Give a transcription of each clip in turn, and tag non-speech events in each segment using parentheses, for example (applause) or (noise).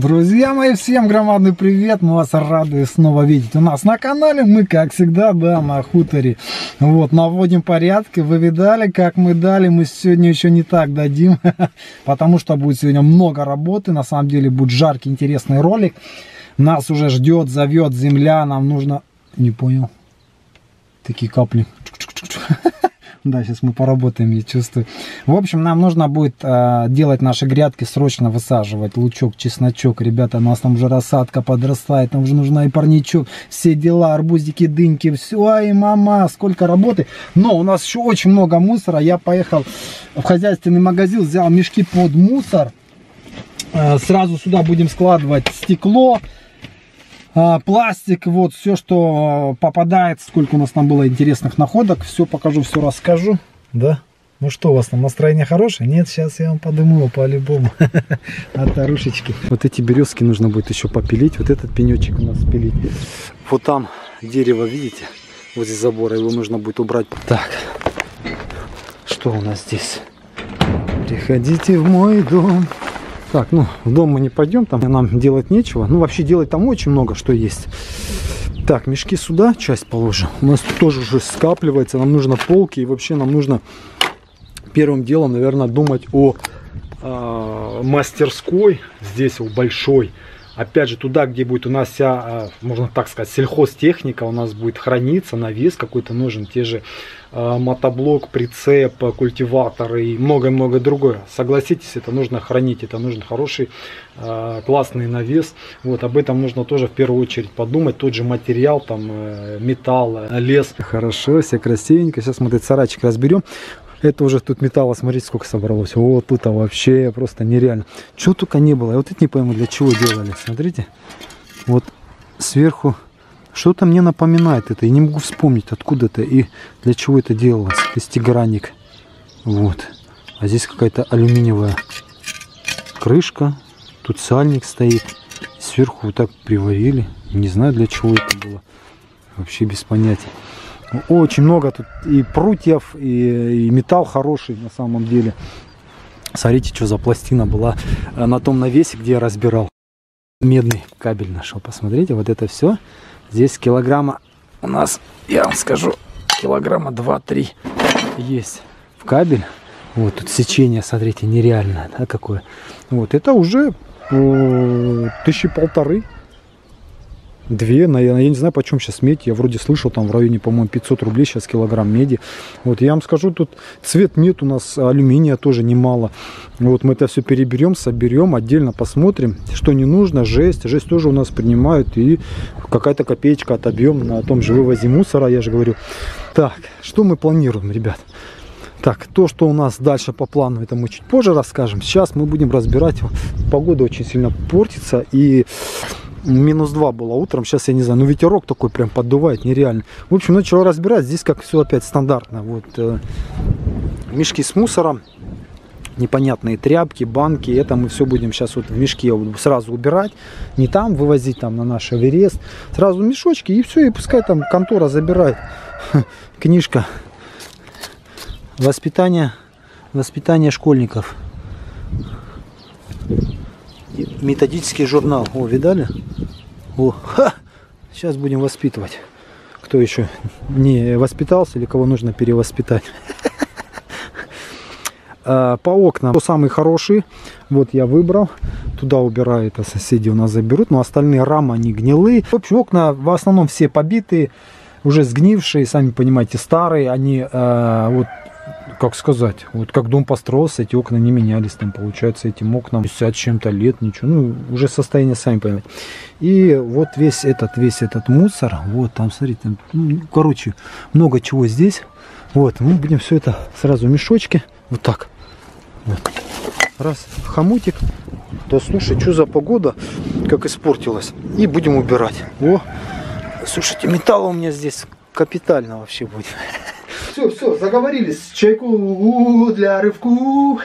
Друзья мои, всем громадный привет, мы вас рады снова видеть у нас на канале, мы как всегда, да, на хуторе, вот, наводим порядки, вы видали, как мы дали, мы сегодня еще не так дадим, (laughs) потому что будет сегодня много работы, на самом деле будет жаркий, интересный ролик, нас уже ждет, зовет земля, нам нужно, не понял, такие капли, (laughs) Да, сейчас мы поработаем, я чувствую. В общем, нам нужно будет э, делать наши грядки, срочно высаживать лучок, чесночок. Ребята, у нас там уже рассадка подрастает, нам уже нужна и парничок, все дела, арбузики, дыньки, все, ай, мама, сколько работы. Но у нас еще очень много мусора. Я поехал в хозяйственный магазин, взял мешки под мусор. Э, сразу сюда будем складывать стекло, пластик, вот все, что попадает, сколько у нас там было интересных находок, все покажу, все расскажу. Да? Ну что, у вас там настроение хорошее? Нет, сейчас я вам подыму по-любому. (laughs) От тарушечки. Вот эти березки нужно будет еще попилить. Вот этот пенечек у нас пилить. Вот там дерево, видите? Возле забора. Его нужно будет убрать. Так. Что у нас здесь? Приходите в мой дом. Так, ну, в дом мы не пойдем, там нам делать нечего. Ну, вообще делать там очень много что есть. Так, мешки сюда часть положим. У нас тут тоже уже скапливается, нам нужно полки. И вообще нам нужно первым делом, наверное, думать о э, мастерской. Здесь, о большой опять же, туда, где будет у нас вся, а, можно так сказать, сельхозтехника у нас будет храниться, навес какой-то нужен, те же а, мотоблок, прицеп, культиваторы и многое-многое другое. Согласитесь, это нужно хранить, это нужен хороший, а, классный навес. Вот, об этом нужно тоже в первую очередь подумать. Тот же материал, там, э, металл, лес. Хорошо, все красивенько. Сейчас мы этот сарайчик разберем. Это уже тут металла, смотрите, сколько собралось. Вот тут а вообще просто нереально. Чего только не было. Я вот это не пойму, для чего делали. Смотрите. Вот сверху что-то мне напоминает это. Я не могу вспомнить, откуда это и для чего это делалось. Тестигранник. Вот. А здесь какая-то алюминиевая крышка. Тут сальник стоит. Сверху вот так приварили. Не знаю, для чего это было. Вообще без понятия. Очень много тут и прутьев, и, и металл хороший на самом деле. Смотрите, что за пластина была э, на том навесе, где я разбирал. Медный кабель нашел. Посмотрите, вот это все. Здесь килограмма у нас, я вам скажу, килограмма 2-3 есть в кабель. Вот тут сечение, смотрите, нереальное, да, какое. Вот это уже э, тысячи полторы две, наверное, я не знаю, почем сейчас медь, я вроде слышал, там в районе, по-моему, 500 рублей сейчас килограмм меди. Вот, я вам скажу, тут цвет нет у нас, алюминия тоже немало. Вот мы это все переберем, соберем, отдельно посмотрим, что не нужно, жесть, жесть тоже у нас принимают, и какая-то копеечка отобьем на том же вывозе мусора, я же говорю. Так, что мы планируем, ребят? Так, то, что у нас дальше по плану, это мы чуть позже расскажем. Сейчас мы будем разбирать. Погода очень сильно портится. И минус 2 было утром, сейчас я не знаю, ну ветерок такой прям поддувает, нереально. В общем, начал разбирать, здесь как все опять стандартно. Вот э, мешки с мусором, непонятные тряпки, банки, это мы все будем сейчас вот в мешке сразу убирать, не там вывозить там на наш Эверест, сразу мешочки и все, и пускай там контора забирает. (laughs) Книжка воспитание, воспитание школьников методический журнал. О, видали? О, ха! Сейчас будем воспитывать. Кто еще не воспитался или кого нужно перевоспитать. (laughs) А, по окнам самый хороший. Вот я выбрал. Туда убираю, это соседи у нас заберут. Но остальные рамы, они гнилые. В общем, окна в основном все побитые. Уже сгнившие, сами понимаете, старые. Они э, вот как сказать, вот как дом построился, эти окна не менялись, там получается этим окнам 50 чем-то лет, ничего, ну уже состояние сами понимаете. И вот весь этот, весь этот мусор, вот там, смотрите, ну, короче, много чего здесь. Вот, мы будем все это сразу в мешочке, вот так, вот. раз, хомутик, да слушай, что за погода, как испортилась, и будем убирать. О, слушайте, металла у меня здесь капитально вообще будет. (laughs) Все, все, заговорились. Чайку для рывку.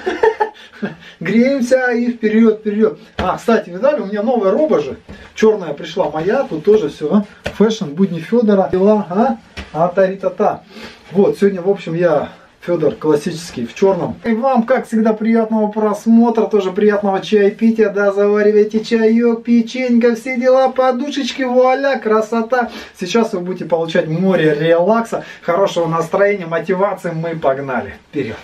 (laughs) Греемся и вперед, вперед. А, кстати, видали, у меня новая роба же. Черная пришла моя, тут тоже все. А? Fashion, будни Федора. Дела, а? Атаритата. Вот, сегодня, в общем, я Федор классический в черном. И вам, как всегда, приятного просмотра, тоже приятного чаепития, да, заваривайте чаек, печенька, все дела, подушечки, вуаля, красота. Сейчас вы будете получать море релакса, хорошего настроения, мотивации, мы погнали. Вперед!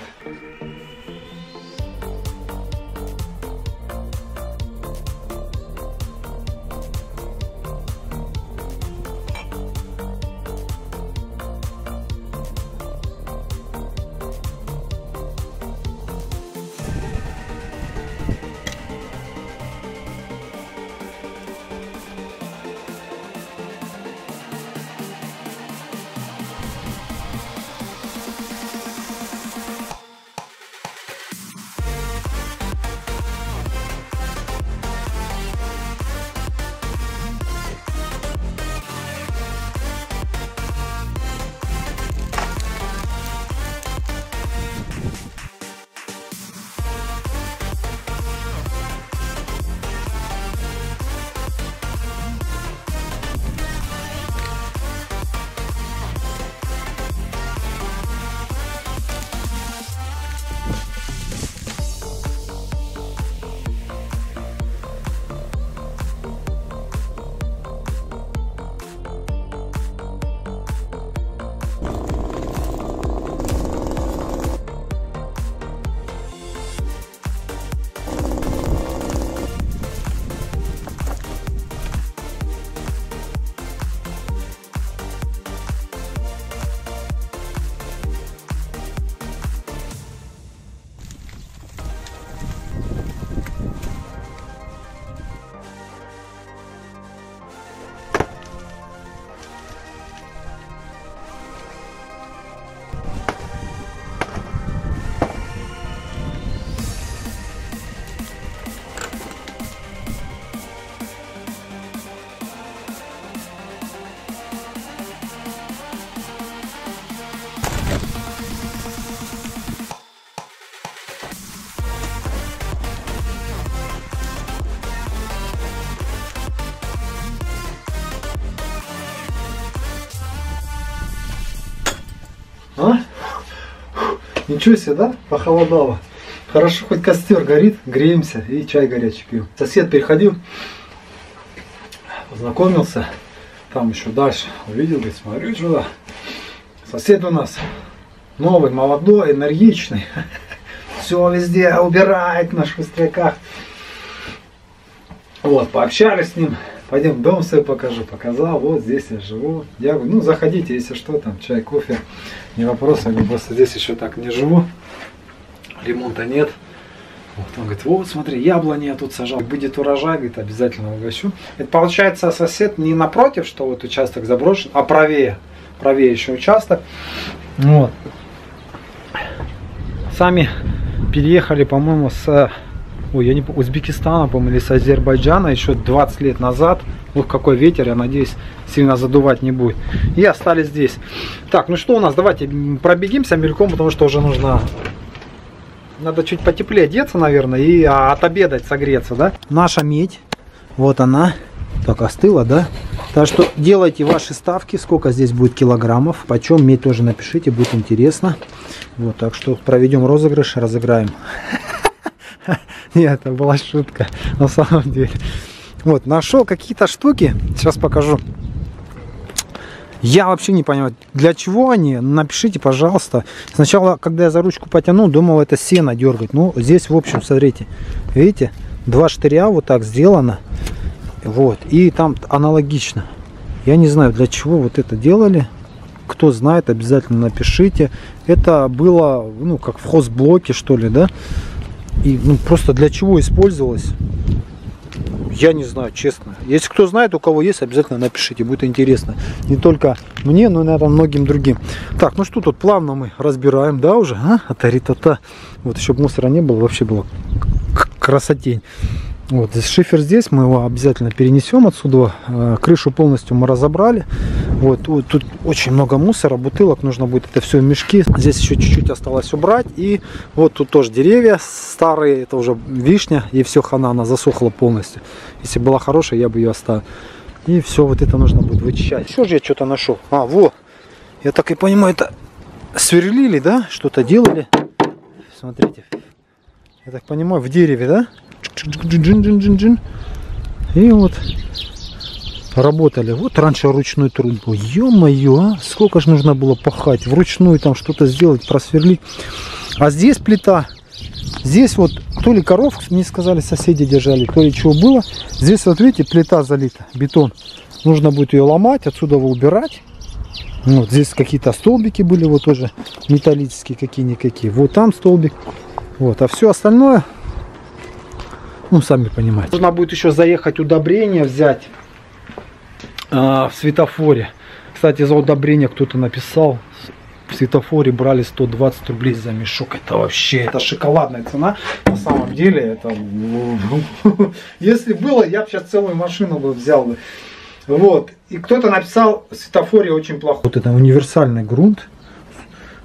А? Ничего себе, да? Похолодало. Хорошо, хоть костер горит, греемся и чай горячий пьем. Сосед переходил, познакомился, там еще дальше увидел, говорит, смотрю сюда. Сосед у нас новый, молодой, энергичный. (laughs) Все везде убирает на шустряках. Вот, пообщались с ним. Пойдем дом свой покажу. Показал, вот здесь я живу. Я говорю, ну заходите, если что, там чай, кофе. Не вопрос, говорю, просто здесь еще так не живу. Ремонта нет. Вот он говорит, вот смотри, яблони я тут сажал. Будет урожай, говорит, обязательно угощу. Это получается сосед не напротив, что вот участок заброшен, а правее. Правее еще участок. Вот. Сами переехали, по-моему, с ой, я не Узбекистана, по-моему, или с Азербайджана еще 20 лет назад. Ух, какой ветер, я надеюсь, сильно задувать не будет. И остались здесь. Так, ну что у нас, давайте пробегимся мельком, потому что уже нужно... Надо чуть потеплее одеться, наверное, и а, отобедать, согреться, да? Наша медь, вот она. Так, остыла, да? Так что делайте ваши ставки, сколько здесь будет килограммов. Почем медь тоже напишите, будет интересно. Вот, так что проведем розыгрыш, разыграем. (laughs) (laughs) Нет, это была шутка на самом деле. Вот, нашел какие-то штуки. Сейчас покажу. Я вообще не понимаю, для чего они. Напишите, пожалуйста. Сначала, когда я за ручку потянул, думал, это сено дергать. Ну, здесь, в общем, смотрите. Видите? Два штыря вот так сделано. Вот. И там аналогично. Я не знаю, для чего вот это делали. Кто знает, обязательно напишите. Это было, ну, как в хозблоке, что ли, да? И ну, просто для чего использовалось, я не знаю, честно. Если кто знает, у кого есть, обязательно напишите, будет интересно. Не только мне, но и, наверное, многим другим. Так, ну что тут, плавно мы разбираем, да, уже? А? Атаритата. Вот, чтобы мусора не было, вообще было красотень. Вот, шифер здесь, мы его обязательно перенесем отсюда. Э, крышу полностью мы разобрали. Вот, тут очень много мусора, бутылок, нужно будет это все в мешки. Здесь еще чуть-чуть осталось убрать. И вот тут тоже деревья старые, это уже вишня, и все хана, она засохла полностью. Если была хорошая, я бы ее оставил. И все вот это нужно будет вычищать. Еще же я что-то нашел. А, вот. Я так и понимаю, это сверлили, да? Что-то делали. Смотрите. Я так понимаю, в дереве, да? И вот работали. Вот раньше ручной труд был. Ё-моё, а? сколько же нужно было пахать. Вручную там что-то сделать, просверлить. А здесь плита. Здесь вот то ли коров, мне сказали, соседи держали, то ли чего было. Здесь вот видите, плита залита, бетон. Нужно будет ее ломать, отсюда убирать. Вот здесь какие-то столбики были, вот тоже металлические какие-никакие. Вот там столбик. Вот, а все остальное, ну, сами понимаете. Нужно будет еще заехать удобрение взять э, в светофоре. Кстати, за удобрение кто-то написал. В светофоре брали 120 рублей за мешок. Это вообще, это шоколадная цена. На самом деле, это... (laughs) Если было, я бы сейчас целую машину бы взял бы. Вот. И кто-то написал, в светофоре очень плохо. Вот это универсальный грунт.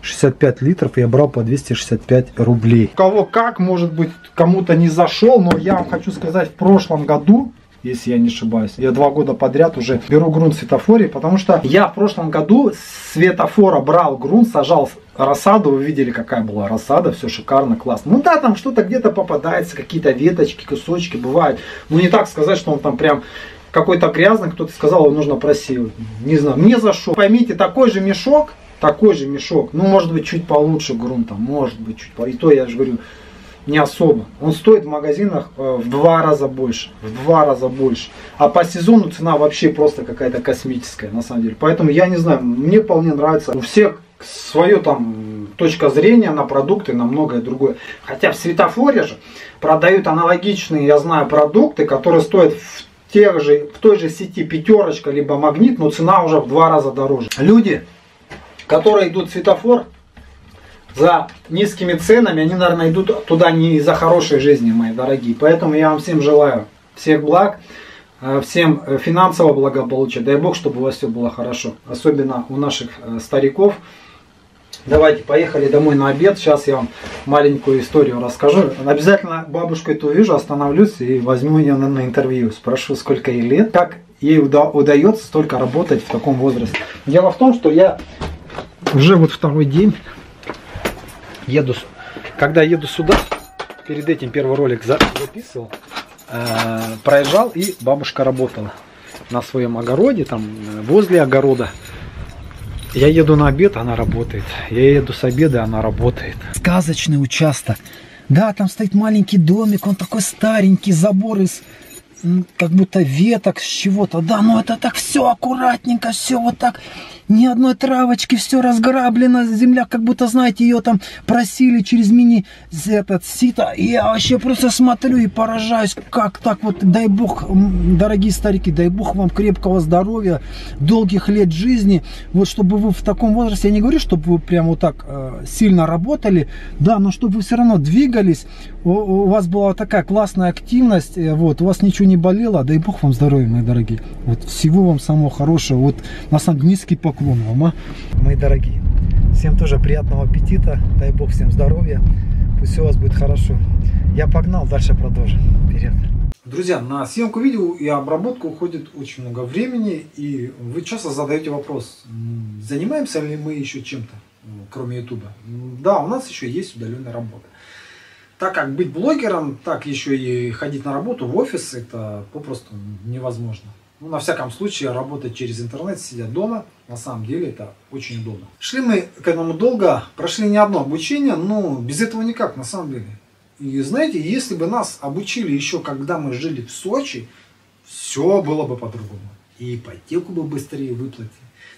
65 литров я брал по 265 рублей. У кого как, может быть, кому-то не зашел, но я вам хочу сказать, в прошлом году если я не ошибаюсь. Я два года подряд уже беру грунт в светофоре, потому что я в прошлом году светофора брал грунт, сажал рассаду, вы видели, какая была рассада, все шикарно, классно. Ну да, там что-то где-то попадается, какие-то веточки, кусочки бывают. Ну не так сказать, что он там прям какой-то грязный, кто-то сказал, его нужно просеивать. Не знаю, мне зашел. Поймите, такой же мешок, такой же мешок, ну может быть чуть получше грунта, может быть чуть получше. И то я же говорю, не особо. Он стоит в магазинах э, в два раза больше. В два раза больше. А по сезону цена вообще просто какая-то космическая, на самом деле. Поэтому я не знаю, мне вполне нравится. У всех свое там точка зрения на продукты, на многое другое. Хотя в светофоре же продают аналогичные, я знаю, продукты, которые стоят в тех же, в той же сети пятерочка, либо магнит, но цена уже в два раза дороже. Люди, которые идут в светофор, за низкими ценами, они, наверное, идут туда не из-за хорошей жизни, мои дорогие. Поэтому я вам всем желаю всех благ, э, всем э, финансового благополучия. Дай Бог, чтобы у вас все было хорошо. Особенно у наших э, стариков. Давайте, поехали домой на обед. Сейчас я вам маленькую историю расскажу. Обязательно бабушку эту увижу, остановлюсь и возьму ее на, на интервью. Спрошу, сколько ей лет, как ей уда удается столько работать в таком возрасте. Дело в том, что я уже вот второй день еду, когда еду сюда, перед этим первый ролик записывал, э, проезжал и бабушка работала на своем огороде, там возле огорода. Я еду на обед, она работает. Я еду с обеда, она работает. Сказочный участок. Да, там стоит маленький домик, он такой старенький, забор из как будто веток с чего-то. Да, но это так все аккуратненько, все вот так. Ни одной травочки, все разграблено, земля, как будто, знаете, ее там просили через мини этот сито. И я вообще просто смотрю и поражаюсь, как так вот, дай бог, дорогие старики, дай бог вам крепкого здоровья, долгих лет жизни, вот чтобы вы в таком возрасте, я не говорю, чтобы вы прям вот так э, сильно работали, да, но чтобы вы все равно двигались, у, у вас была такая классная активность, э, вот, у вас ничего не болело, дай бог вам здоровья, мои дорогие, вот всего вам самого хорошего, вот на самом деле низкий поклон вам, а, мои дорогие. Всем тоже приятного аппетита, дай бог всем здоровья, пусть все у вас будет хорошо. Я погнал, дальше продолжим. Вперед. Друзья, на съемку видео и обработку уходит очень много времени, и вы часто задаете вопрос, занимаемся ли мы еще чем-то, кроме ютуба? Да, у нас еще есть удаленная работа. Так как быть блогером, так еще и ходить на работу в офис, это попросту невозможно. Ну, на всяком случае, работать через интернет, сидя дома, на самом деле это очень удобно. Шли мы к этому долго, прошли не одно обучение, но без этого никак, на самом деле. И знаете, если бы нас обучили еще когда мы жили в Сочи, все было бы по-другому. И ипотеку бы быстрее выплатили,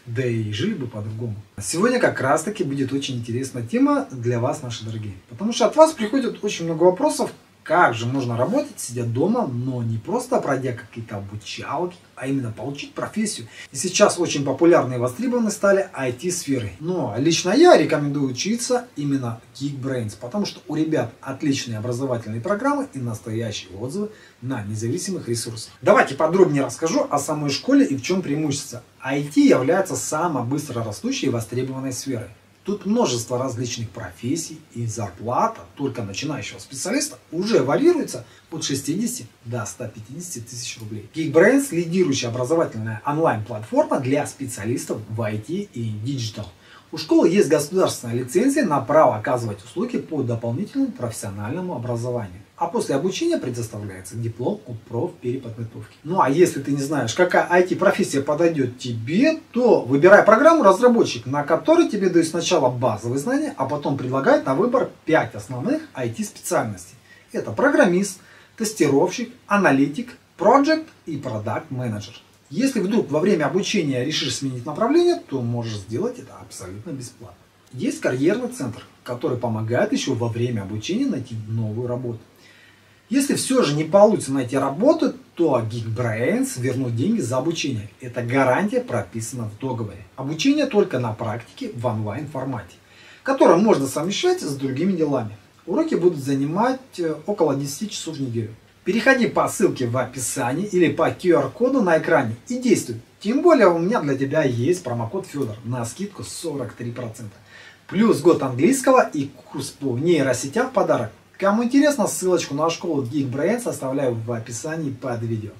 да и жили бы по-другому. Сегодня как раз таки будет очень интересная тема для вас, наши дорогие. Потому что от вас приходит очень много вопросов, как же можно работать, сидя дома, но не просто пройдя какие-то обучалки, а именно получить профессию. И сейчас очень популярны и востребованы стали IT-сферы. Но лично я рекомендую учиться именно Geekbrains, потому что у ребят отличные образовательные программы и настоящие отзывы на независимых ресурсах. Давайте подробнее расскажу о самой школе и в чем преимущество. IT является самой быстро растущей и востребованной сферой. Тут множество различных профессий и зарплата только начинающего специалиста уже варьируется от 60 до 150 тысяч рублей. Geekbrains – лидирующая образовательная онлайн-платформа для специалистов в IT и Digital. У школы есть государственная лицензия на право оказывать услуги по дополнительному профессиональному образованию. А после обучения предоставляется диплом о профпереподготовке. Ну а если ты не знаешь, какая IT-профессия подойдет тебе, то выбирай программу разработчик, на которой тебе дают сначала базовые знания, а потом предлагают на выбор 5 основных IT-специальностей. Это программист, тестировщик, аналитик, проект и продакт менеджер. Если вдруг во время обучения решишь сменить направление, то можешь сделать это абсолютно бесплатно. Есть карьерный центр, который помогает еще во время обучения найти новую работу. Если все же не получится найти работу, то Geekbrains вернут деньги за обучение. Это гарантия прописана в договоре. Обучение только на практике в онлайн формате, которое можно совмещать с другими делами. Уроки будут занимать э, около 10 часов в неделю. Переходи по ссылке в описании или по QR-коду на экране и действуй. Тем более у меня для тебя есть промокод Федор на скидку 43%. Плюс год английского и курс по нейросетям в подарок. Кому интересно, ссылочку на школу Geekbrains оставляю в описании под видео.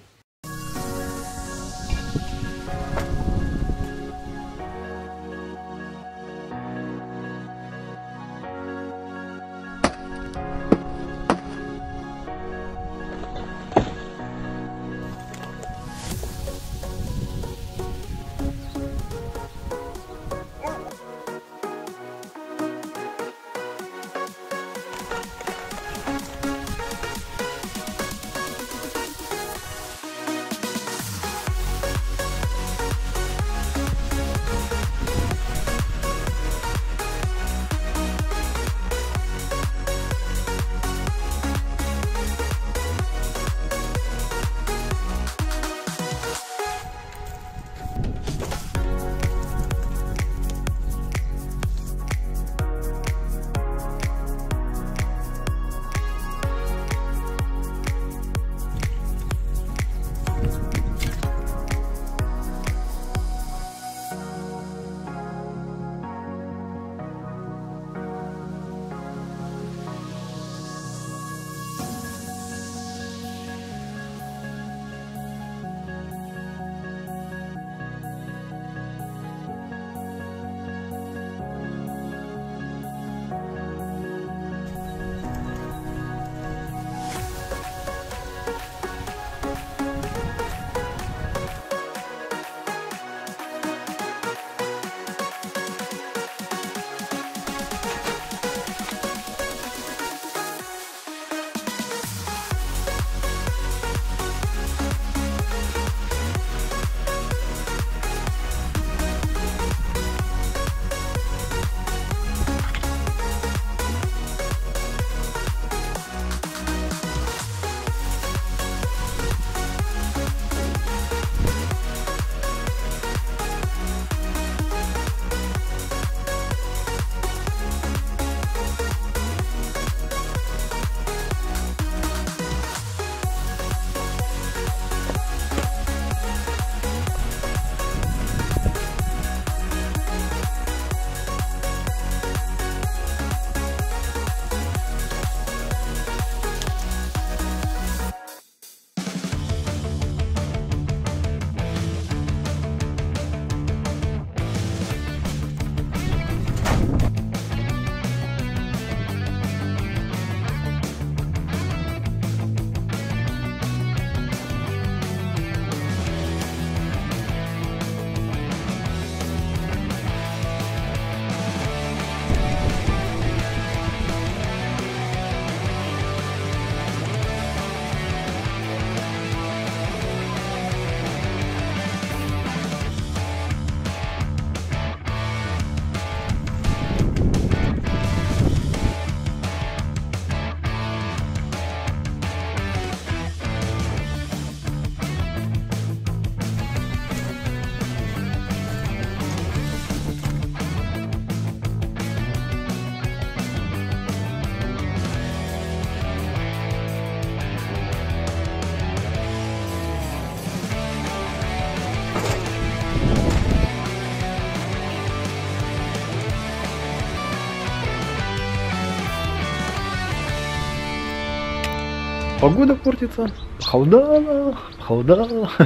Погода портится. Холодало, холодало. (laughs)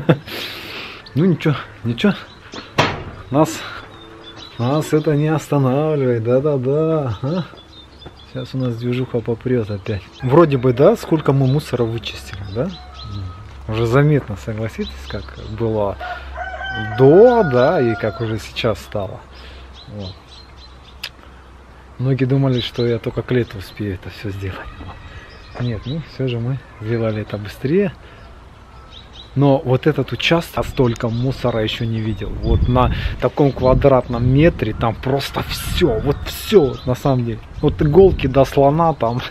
Ну ничего, ничего. Нас Нас это не останавливает, да-да-да. А? Сейчас у нас движуха попрет опять. Вроде бы, да, сколько мы мусора вычистили, да? Уже заметно, согласитесь, как было до, да, и как уже сейчас стало. Вот. Многие думали, что я только к лету успею это все сделать. Нет, ну все же мы сделали это быстрее. Но вот этот участок, столько мусора еще не видел. Вот на таком квадратном метре там просто все, вот все на самом деле. Вот иголки до слона там. (laughs)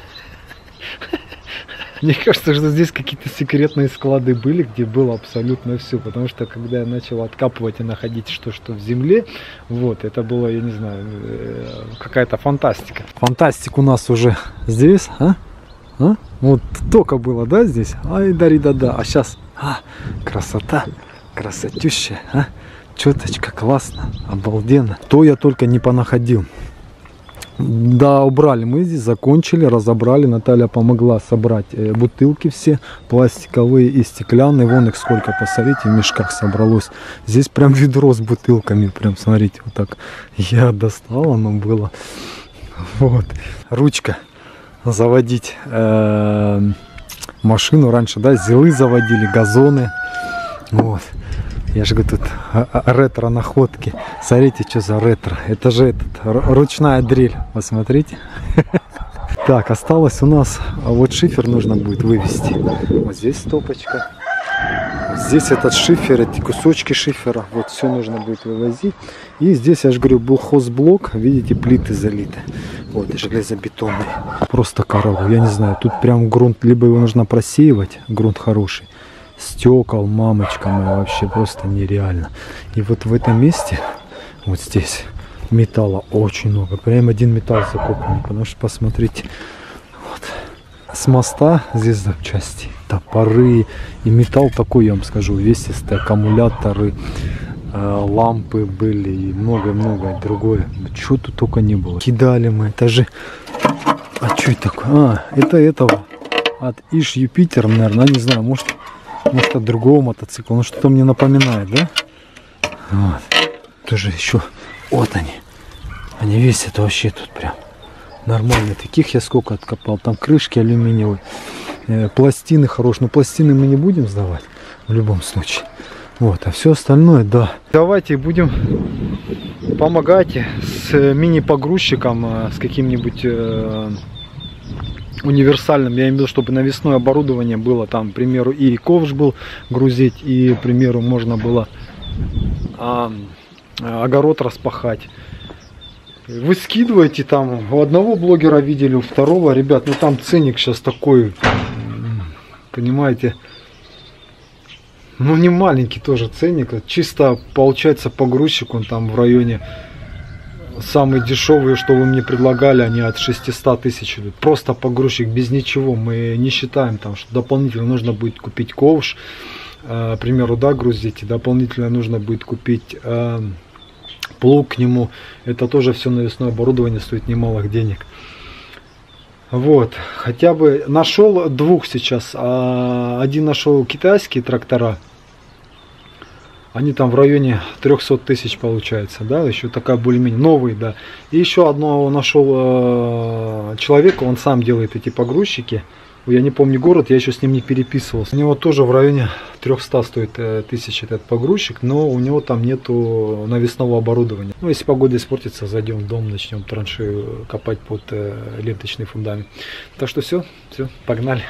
Мне кажется, что здесь какие-то секретные склады были, где было абсолютно все. Потому что когда я начал откапывать и находить что, что в земле, вот, это было, я не знаю, э, какая-то фантастика. Фантастик у нас уже здесь, а? А? Вот только было, да, здесь? Ай, дари да да. А сейчас, а, красота, красотища, а? Четочка, классно, обалденно. То я только не понаходил. Да, убрали мы здесь, закончили, разобрали. Наталья помогла собрать э, бутылки все, пластиковые и стеклянные. Вон их сколько, посмотрите, в мешках собралось. Здесь прям ведро с бутылками, прям смотрите, вот так. Я достал, оно было. Вот, ручка заводить э, машину раньше, да, зилы заводили, газоны. Вот. Я же говорю, тут а, а, ретро находки. Смотрите, что за ретро. Это же этот, ручная дрель. Посмотрите. (laughs) Так, осталось у нас, вот шифер нужно будет вывести. Вот здесь стопочка. Здесь этот шифер, эти кусочки шифера, вот все нужно будет вывозить. И здесь, я же говорю, был хозблок, видите, плиты залиты. Вот, железобетонный. Просто корову, я не знаю, тут прям грунт, либо его нужно просеивать, грунт хороший, стекол, мамочка моя, вообще просто нереально. И вот в этом месте, вот здесь, металла очень много. Прям один металл закопанный, потому что посмотрите, вот, с моста здесь запчасти, топоры и металл такой, я вам скажу, увесистый, аккумуляторы, лампы были и многое-многое другое. Чего тут только не было. Кидали мы, это. А что это такое? А, это этого от Иш Юпитер, наверное, не знаю, может может от другого мотоцикла. Ну что-то мне напоминает, да? Вот. Тоже еще. Вот они. Они весят вообще тут прям. Нормально. Таких я сколько откопал. Там крышки алюминиевые. Э, пластины хорошие. Но пластины мы не будем сдавать. В любом случае. Вот. А все остальное, да. Давайте будем помогать с мини-погрузчиком, э, с каким-нибудь э, универсальным, я имею в виду, чтобы навесное оборудование было там, к примеру, и ковш был грузить, и, к примеру, можно было а, огород распахать. Вы скидываете там, у одного блогера видели, у второго, ребят, ну там ценник сейчас такой, понимаете, ну не маленький тоже ценник, чисто получается погрузчик, он там в районе самые дешевые, что вы мне предлагали, они от 600 тысяч. Просто погрузчик, без ничего. Мы не считаем там, что дополнительно нужно будет купить ковш, э, к примеру, да, грузить. дополнительно нужно будет купить э, плуг к нему. Это тоже все навесное оборудование стоит немалых денег. Вот, хотя бы нашел двух сейчас. А, один нашел китайские трактора они там в районе 300 тысяч получается, да, еще такая более-менее новый, да. И еще одно нашел э, человека, он сам делает эти погрузчики. Я не помню город, я еще с ним не переписывался. У него тоже в районе 300 стоит э, тысяч этот погрузчик, но у него там нету навесного оборудования. Ну, если погода испортится, зайдем в дом, начнем траншею копать под э, ленточный фундамент. Так что все, все, погнали.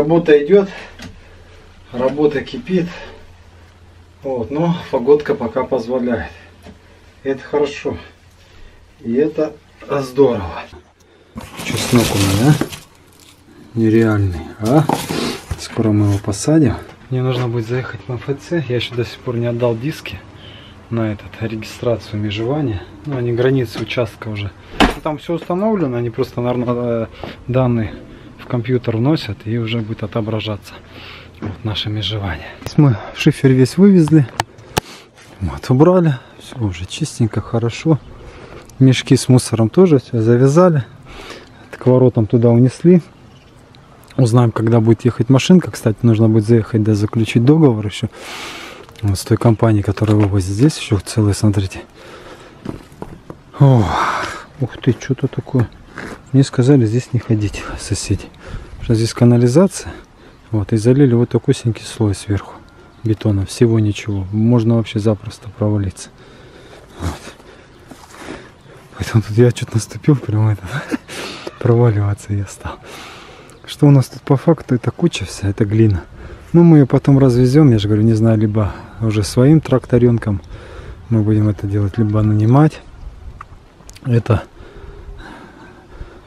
Работа идет, работа кипит. Вот, но погодка пока позволяет. Это хорошо. И это здорово. Чеснок у меня нереальный, а? Скоро мы его посадим. Мне нужно будет заехать в МФЦ. Я еще до сих пор не отдал диски на этот регистрацию межевания. Ну, они границы участка уже. Там все установлено, они просто, наверное, данные в компьютер вносят и уже будет отображаться вот наше межевание. Мы шифер весь вывезли. Вот, убрали. Все уже чистенько, хорошо. Мешки с мусором тоже все завязали. К воротам туда унесли. Узнаем, когда будет ехать машинка. Кстати, нужно будет заехать, да, заключить договор еще. Вот с той компанией, которая вывозит здесь еще целые, смотрите. О, ух ты, что-то такое. Мне сказали здесь не ходить, соседи. Что здесь канализация. Вот, и залили вот такой синький слой сверху бетона. Всего ничего. Можно вообще запросто провалиться. Вот. Поэтому тут я что-то наступил, прямо это (laughs) проваливаться я стал. Что у нас тут по факту? Это куча вся, это глина. Ну, мы ее потом развезем, я же говорю, не знаю, либо уже своим тракторенком мы будем это делать, либо нанимать. Это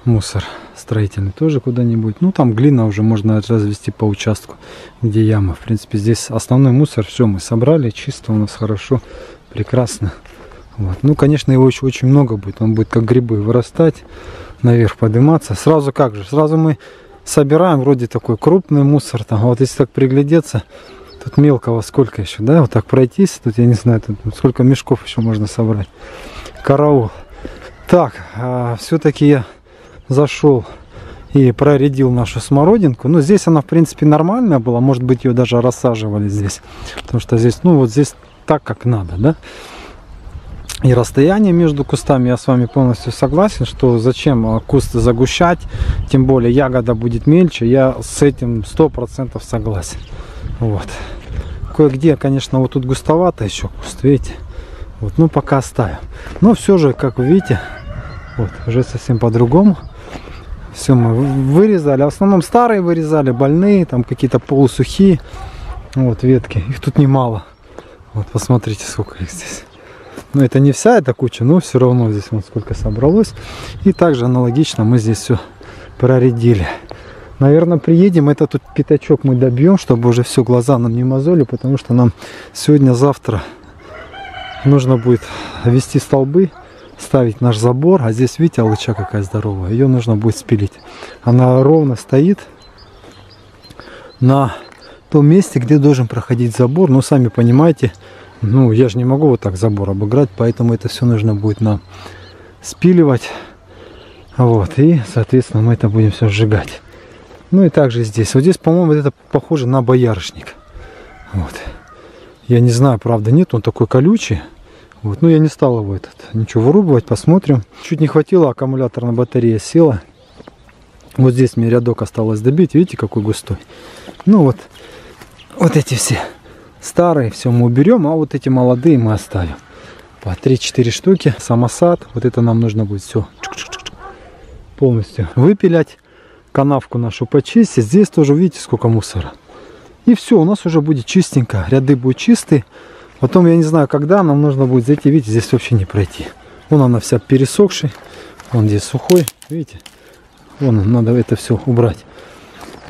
мусор строительный тоже куда-нибудь. Ну, там глина уже можно развести по участку, где яма. В принципе, здесь основной мусор, все мы собрали, чисто у нас хорошо, прекрасно. Вот. Ну, конечно, его еще очень много будет. Он будет как грибы вырастать, наверх подниматься. Сразу как же? Сразу мы собираем вроде такой крупный мусор. Там. А вот если так приглядеться, тут мелкого сколько еще, да? Вот так пройтись, тут я не знаю, тут сколько мешков еще можно собрать. Караул. Так, а, все-таки я зашел и проредил нашу смородинку. Ну, здесь она, в принципе, нормальная была. Может быть, ее даже рассаживали здесь. Потому что здесь, ну, вот здесь так, как надо, да? И расстояние между кустами, я с вами полностью согласен, что зачем а, куст загущать, тем более ягода будет мельче, я с этим сто процентов согласен. Вот. Кое-где, конечно, вот тут густовато еще куст, видите? Вот, ну пока оставим. Но все же, как вы видите, вот, уже совсем по-другому. Все мы вырезали. В основном старые вырезали, больные, там какие-то полусухие. Вот ветки. Их тут немало. Вот, посмотрите, сколько их здесь. Но это не вся эта куча, но все равно здесь вот сколько собралось. И также аналогично мы здесь все проредили. Наверное, приедем, этот тут пятачок мы добьем, чтобы уже все глаза нам не мозоли, потому что нам сегодня-завтра нужно будет вести столбы, ставить наш забор. А здесь, видите, алыча какая здоровая. Ее нужно будет спилить. Она ровно стоит на том месте, где должен проходить забор. Но сами понимаете, ну, я же не могу вот так забор обыграть, поэтому это все нужно будет нам спиливать. Вот, и, соответственно, мы это будем все сжигать. Ну и также здесь. Вот здесь, по-моему, это похоже на боярышник. Вот. Я не знаю, правда, нет, он такой колючий. Вот, ну я не стал его этот, ничего вырубывать, посмотрим. Чуть не хватило, аккумуляторная батарея села. Вот здесь мне рядок осталось добить, видите, какой густой. Ну вот, вот эти все старые все мы уберем, а вот эти молодые мы оставим. По 3-4 штуки, самосад. Вот это нам нужно будет все полностью выпилять. Канавку нашу почистить. Здесь тоже видите сколько мусора. И все, у нас уже будет чистенько. Ряды будут чистые. Потом, я не знаю, когда нам нужно будет зайти. Видите, здесь вообще не пройти. Вон она вся пересохшая. Вон здесь сухой. Видите? Вон, надо это все убрать.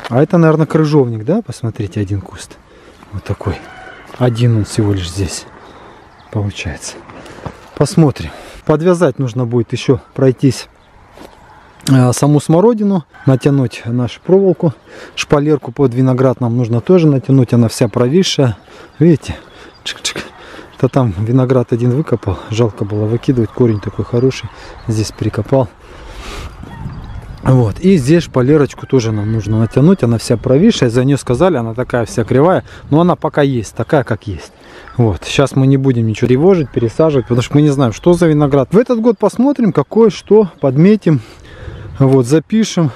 А это, наверное, крыжовник, да? Посмотрите, один куст. Вот такой. Один он всего лишь здесь получается. Посмотрим. Подвязать нужно будет еще пройтись э, саму смородину, натянуть нашу проволоку, шпалерку под виноград нам нужно тоже натянуть, она вся провисшая. Видите? Чик-чик. Это там виноград один выкопал, жалко было выкидывать, корень такой хороший, здесь перекопал. Вот. И здесь шпалерочку тоже нам нужно натянуть. Она вся провисшая. За нее сказали, она такая вся кривая. Но она пока есть, такая как есть. Вот. Сейчас мы не будем ничего тревожить, пересаживать, потому что мы не знаем, что за виноград. В этот год посмотрим, какой, что, подметим. Вот, запишем,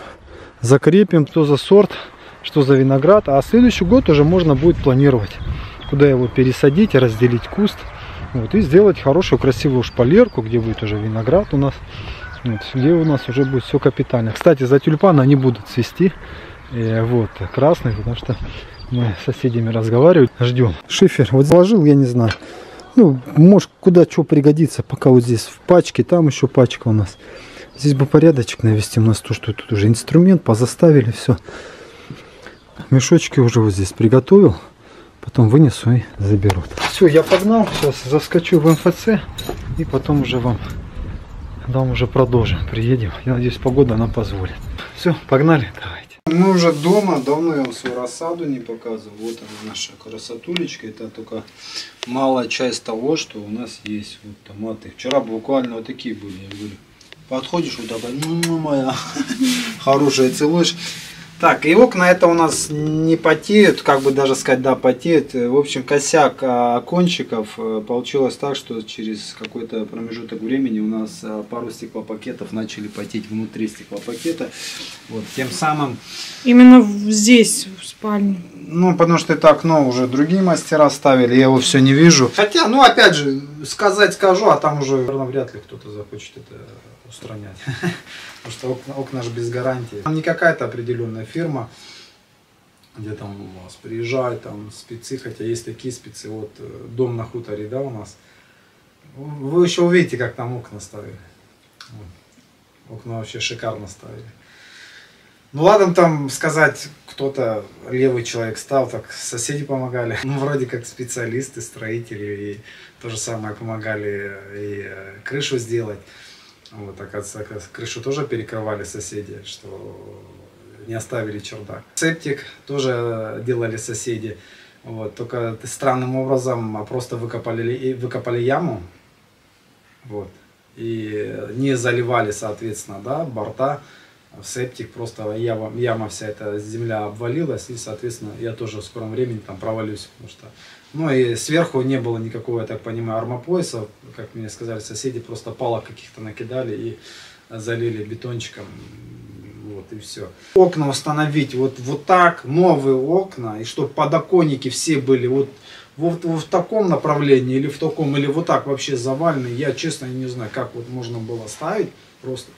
закрепим, что за сорт, что за виноград. А следующий год уже можно будет планировать, куда его пересадить, разделить куст. Вот, и сделать хорошую красивую шпалерку, где будет уже виноград у нас. Вот, где у нас уже будет все капитально. Кстати, за тюльпаны они будут цвести. И вот, красный, потому что мы с соседями разговариваем, ждем. Шифер, вот заложил, я не знаю. Ну, может, куда что пригодится, пока вот здесь в пачке, там еще пачка у нас. Здесь бы порядочек навести, у нас то, что тут уже инструмент, позаставили, все. Мешочки уже вот здесь приготовил, потом вынесу и заберут. Все, я погнал, сейчас заскочу в МФЦ и потом уже вам, там уже продолжим, приедем. Я надеюсь, погода нам позволит. Все, погнали, давайте. Мы уже дома, давно я вам свою рассаду не показывал. Вот она наша красотулечка. Это только малая часть того, что у нас есть. Вот томаты. Вчера буквально вот такие были. Я говорю, подходишь вот такая, ну моя (laughs) хорошая, целуешь. Так, и окна это у нас не потеют, как бы даже сказать, да, потеют. В общем, косяк а, окончиков э, получилось так, что через какой-то промежуток времени у нас а, пару стеклопакетов начали потеть внутри стеклопакета. Вот, тем самым... Именно здесь, в спальне. Ну, потому что это окно уже другие мастера ставили, я его все не вижу. Хотя, ну, опять же, сказать скажу, а там уже, наверное, вряд ли кто-то захочет это устранять. (laughs) Потому что окна, окна же без гарантии. Там не какая-то определенная фирма, где там у вас приезжают там спецы, хотя есть такие спецы, вот э, дом на хуторе, да, у нас. Вы еще увидите, как там окна ставили. Окна вообще шикарно ставили. Ну ладно там сказать, кто-то левый человек стал, так соседи помогали. (laughs) Ну вроде как специалисты, строители и то же самое помогали и э, крышу сделать. Вот, оказывается, оказывается, крышу тоже перекрывали соседи, что не оставили чердак. Септик тоже делали соседи. Вот, только странным образом просто выкопали, выкопали яму. Вот, и не заливали, соответственно, да, борта септик, просто яма, яма вся эта земля обвалилась, и, соответственно, я тоже в скором времени там провалюсь, потому что ну и сверху не было никакого, я так понимаю, армопояса. Как мне сказали соседи, просто палок каких-то накидали и залили бетончиком. Вот и все. Окна установить вот, вот так, новые окна, и чтобы подоконники все были вот, вот, вот в таком направлении или в таком, или вот так вообще завалены. Я честно не знаю, как вот можно было ставить просто.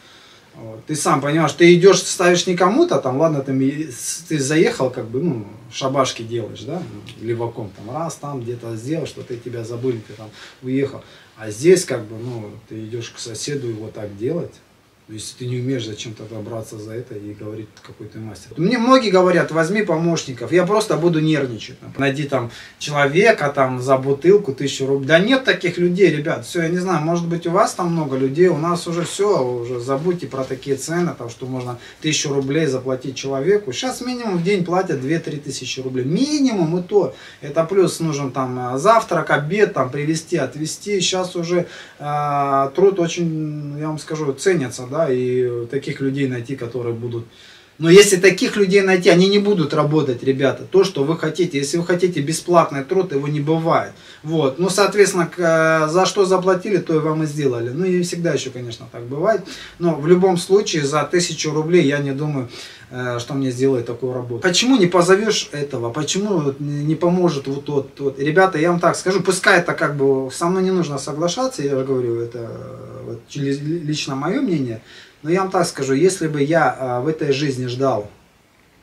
Вот. Ты сам понимаешь, ты идешь, ставишь не кому-то, там, ладно, ты, ты заехал, как бы, ну, шабашки делаешь, да, ну, леваком, там, раз, там, где-то сделал, что ты тебя забыли, ты там уехал. А здесь, как бы, ну, ты идешь к соседу его так делать, ну, если ты не умеешь, зачем тогда браться за это и говорить, какой ты мастер. Мне многие говорят, возьми помощников, я просто буду нервничать. Найди там человека там за бутылку тысячу рублей. Да нет таких людей, ребят. Все, я не знаю, может быть у вас там много людей, у нас уже все, уже забудьте про такие цены, там, что можно тысячу рублей заплатить человеку. Сейчас минимум в день платят 2-3 тысячи рублей. Минимум и то. Это плюс нужен там завтрак, обед, там привезти, отвезти. Сейчас уже э, труд очень, я вам скажу, ценится, да, да, и таких людей найти, которые будут... Но если таких людей найти, они не будут работать, ребята, то, что вы хотите. Если вы хотите бесплатный труд, его не бывает. Вот. Ну, соответственно, за что заплатили, то и вам и сделали. Ну, и всегда еще, конечно, так бывает. Но в любом случае, за тысячу рублей, я не думаю, э, что мне сделает такую работу. Почему не позовешь этого? Почему не поможет вот тот, вот. Ребята, я вам так скажу, пускай это как бы со мной не нужно соглашаться, я говорю, это вот, лично мое мнение. Но я вам так скажу, если бы я а, в этой жизни ждал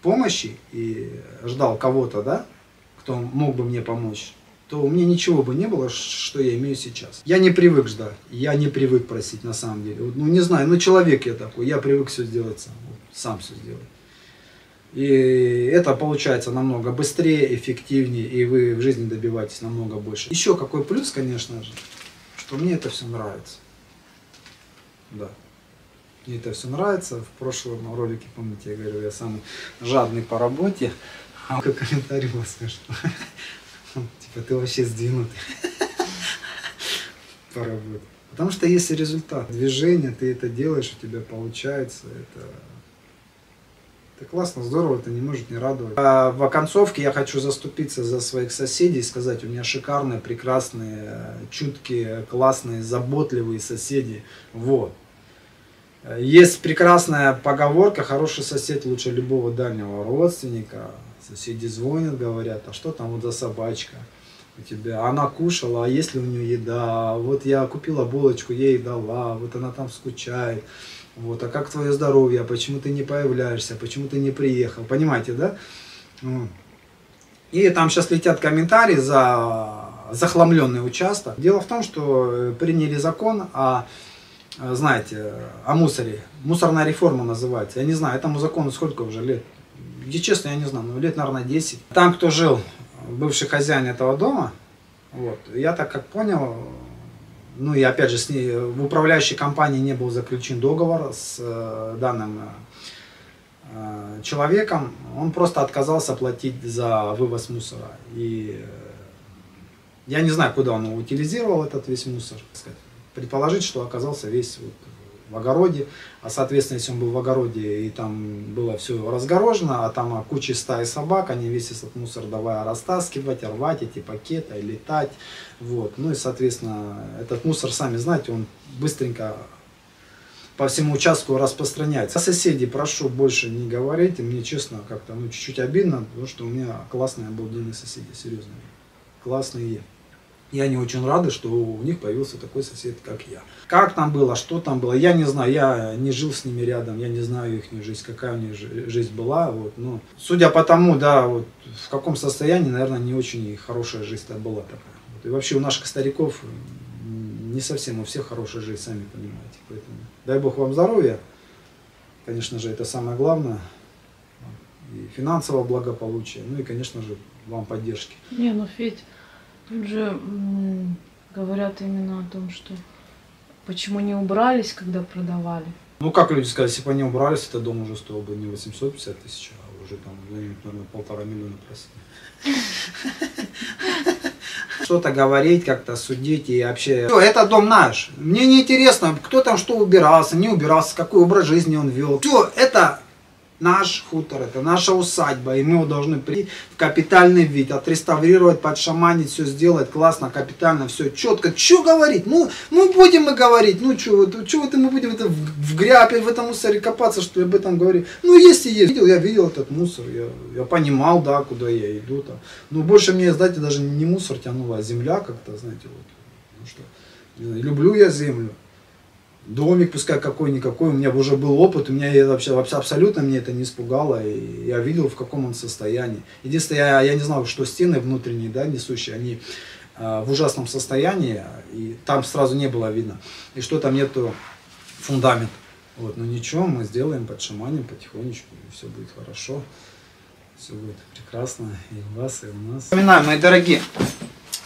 помощи и ждал кого-то, да, кто мог бы мне помочь, то у меня ничего бы не было, что я имею сейчас. Я не привык ждать, я не привык просить на самом деле. Ну не знаю, ну человек я такой, я привык все сделать сам, сам все сделать. И это получается намного быстрее, эффективнее, и вы в жизни добиваетесь намного больше. Еще какой плюс, конечно же, что мне это все нравится. Да. Мне это все нравится. В прошлом ролике, помните, я говорю, я самый жадный по работе. А как комментарий был смешно. (laughs) Типа ты вообще сдвинутый (laughs) по работе. Потому что есть результат. Движение, ты это делаешь, у тебя получается. Это, это классно, здорово, это не может не радовать. А в оконцовке я хочу заступиться за своих соседей и сказать, у меня шикарные, прекрасные, чуткие, классные, заботливые соседи. Вот. Есть прекрасная поговорка, хороший сосед лучше любого дальнего родственника. Соседи звонят, говорят, а что там вот за собачка у тебя? Она кушала, а есть ли у нее еда? Вот я купила булочку, ей дала, вот она там скучает. Вот, а как твое здоровье, а почему ты не появляешься, почему ты не приехал, понимаете, да? И там сейчас летят комментарии за захламленный участок. Дело в том, что э, приняли закон о, э, знаете, о мусоре. Мусорная реформа называется. Я не знаю, этому закону сколько уже лет? И честно, я не знаю, ну лет, наверное, 10. Там, кто жил, бывший хозяин этого дома, вот, я так как понял, ну и опять же, с ней, в управляющей компании не был заключен договор с э, данным э, человеком, он просто отказался платить за вывоз мусора. И э, я не знаю, куда он утилизировал этот весь мусор. Предположить, что оказался весь вот в огороде, а соответственно, если он был в огороде и там было все разгорожено, а там куча стаи собак, они весь этот мусор давая растаскивать, рвать эти пакеты, летать, вот, ну и соответственно, этот мусор, сами знаете, он быстренько по всему участку распространяется. Соседи, прошу больше не говорить, мне честно как-то ну, чуть-чуть обидно, потому что у меня классные обалденные соседи, серьезно, классные и они очень рады, что у них появился такой сосед, как я. Как там было, что там было, я не знаю, я не жил с ними рядом, я не знаю их жизнь, какая у них жизнь была. Вот, но судя по тому, да, вот, в каком состоянии, наверное, не очень хорошая жизнь была такая. Вот, и вообще у наших стариков не совсем у всех хорошая жизнь, сами понимаете. Поэтому дай Бог вам здоровья, конечно же, это самое главное. И финансового благополучия, ну и, конечно же, вам поддержки. Не, ну Федь, Тут же говорят именно о том, что почему не убрались, когда продавали. Ну как люди сказали, если бы они убрались, этот дом уже стоил бы не 850 тысяч, а уже там, наверное, полтора миллиона просили. (laughs) Что-то говорить, как-то судить и вообще... Все, это дом наш. Мне не интересно, кто там что убирался, не убирался, какой образ жизни он вел. Все, это Наш хутор, это наша усадьба, и мы его должны прийти в капитальный вид, отреставрировать, подшаманить, все сделать классно, капитально, все четко. Что говорить? Ну, ну будем мы говорить, ну что, вот, что вот мы будем это в, в гряпе, в этом мусоре копаться, что об этом говорить? Ну, если есть, видел, я видел этот мусор, я, я понимал, да, куда я иду там. Но больше мне, знаете, даже не мусор тянула, а земля как-то, знаете, вот. Ну, что, люблю я землю домик, пускай какой-никакой, у меня уже был опыт, у меня вообще, вообще абсолютно мне это не испугало, и я видел, в каком он состоянии. Единственное, я, я не знал, что стены внутренние, да, несущие, они э, в ужасном состоянии, и там сразу не было видно, и что там нету фундамент. Вот, но ничего, мы сделаем, подшаманим потихонечку, и все будет хорошо, все будет прекрасно и у вас, и у нас. Вспоминаем, мои дорогие,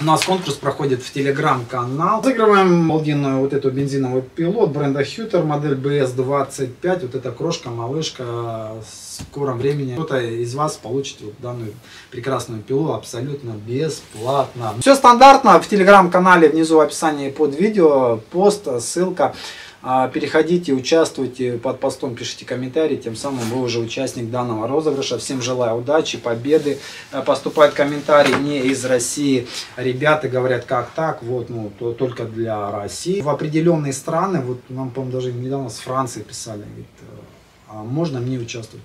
у нас конкурс проходит в телеграм-канал. Разыгрываем молдинную вот эту бензиновую пилот бренда Хьютер, модель BS25. Вот эта крошка, малышка, в скором времени кто-то из вас получит вот данную прекрасную пилу абсолютно бесплатно. Все стандартно в телеграм-канале внизу в описании под видео, пост, ссылка. А, переходите, участвуйте, под постом пишите комментарии, тем самым вы уже участник данного розыгрыша. Всем желаю удачи, победы. Э, поступают комментарии не из России. Ребята говорят, как так, вот, ну, то, только для России. В определенные страны, вот нам, по-моему, даже недавно с Франции писали, говорит, а можно мне участвовать?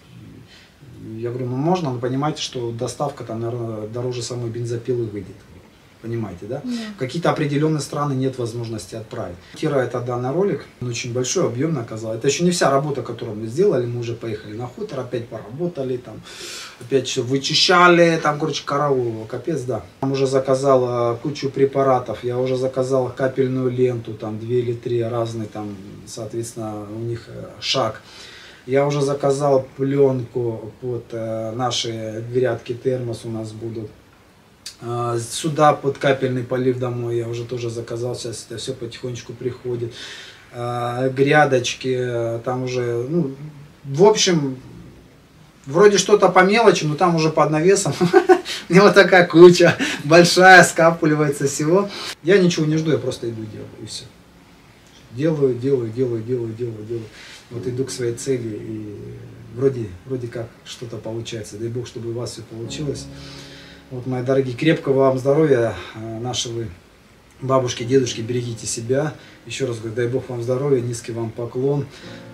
Я говорю, ну можно, но понимаете, что доставка там, наверное, дороже самой бензопилы выйдет. Понимаете, да? Yeah. Какие-то определенные страны нет возможности отправить. Кира это данный ролик, он очень большой, объемный оказался. Это еще не вся работа, которую мы сделали. Мы уже поехали на хутор, опять поработали, там, опять вычищали, там, короче, караул, капец, да. Там уже заказал кучу препаратов, я уже заказал капельную ленту, там, две или три разные, там, соответственно, у них э, шаг. Я уже заказал пленку под э, наши грядки термос у нас будут. А, сюда под капельный полив домой я уже тоже заказал, сейчас это все потихонечку приходит. А, грядочки, там уже, ну, в общем, вроде что-то по мелочи, но там уже под навесом. (laughs) У меня вот такая куча большая, скапливается всего. Я ничего не жду, я просто иду делаю, и все. Делаю, делаю, делаю, делаю, делаю, делаю. Вот иду к своей цели, и вроде, вроде как что-то получается. Дай Бог, чтобы у вас все получилось. Вот, мои дорогие, крепкого вам здоровья, э, наши вы Бабушки, дедушки, берегите себя. Еще раз говорю, дай Бог вам здоровья, низкий вам поклон.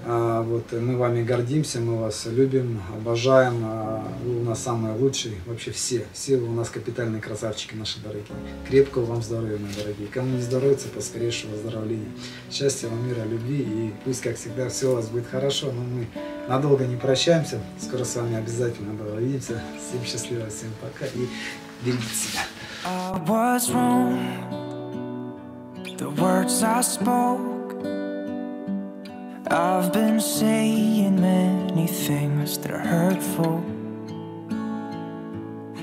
А, вот, мы вами гордимся, мы вас любим, обожаем. А, вы у нас самые лучшие, вообще все. Все вы у нас капитальные красавчики наши дорогие. Крепкого вам здоровья, мои дорогие. Кому не здоровится, поскорейшего выздоровления. Счастья вам, мира, любви. И пусть, как всегда, все у вас будет хорошо. Но мы надолго не прощаемся. Скоро с вами обязательно увидимся. Всем счастливо, всем пока и берегите себя. I was wrong. the words I spoke. I've been saying many things that are hurtful.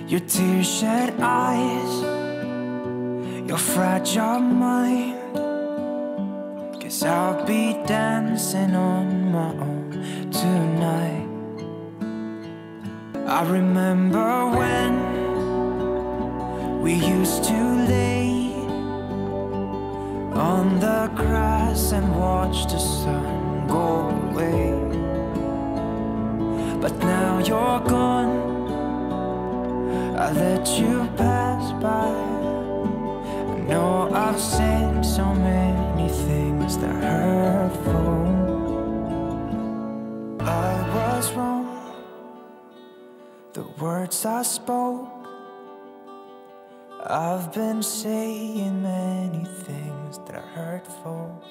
Your tear shed eyes, your fragile mind. Cause I'll be dancing on my own tonight. I remember when we used to lay on the grass and watch the sun go away. But now you're gone, I let you pass by. I know I've said so many things that hurtful. Words I spoke. I've been saying many things that are hurtful.